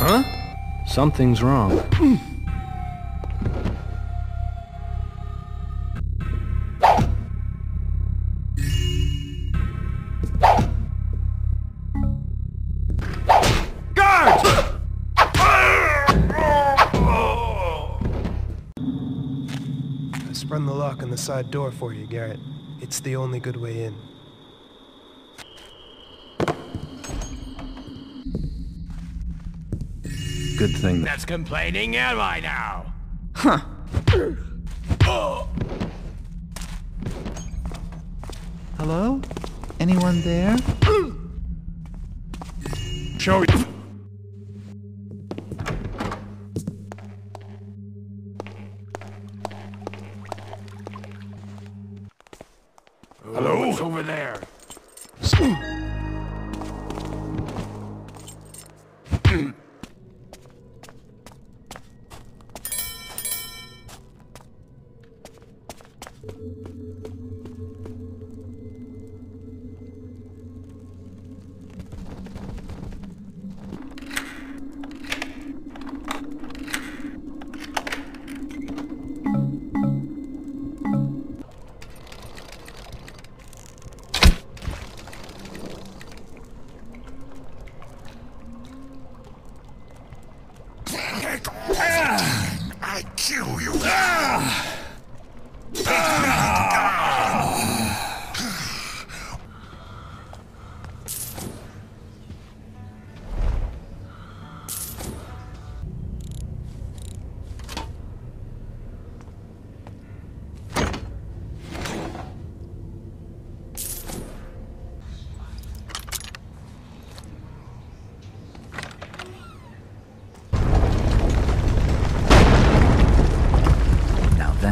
Huh? Something's wrong. sprung the lock on the side door for you, Garrett. It's the only good way in. Good thing. That's complaining, am I now? Huh. Hello? Anyone there? Show you. Hello? Oh, What's over there?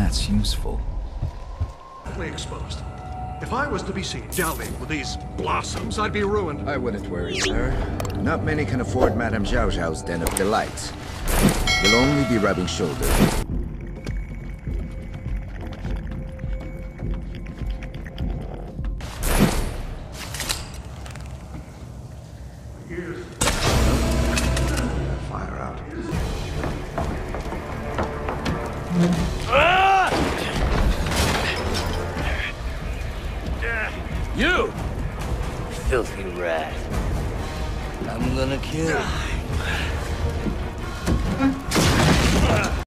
That's useful. exposed. If I was to be seen dallying with these blossoms, I'd be ruined. I wouldn't worry, sir. Not many can afford Madame Xiao Xiao's Den of Delights. You'll only be rubbing shoulders. Fire out. You! Filthy rat. I'm gonna kill you.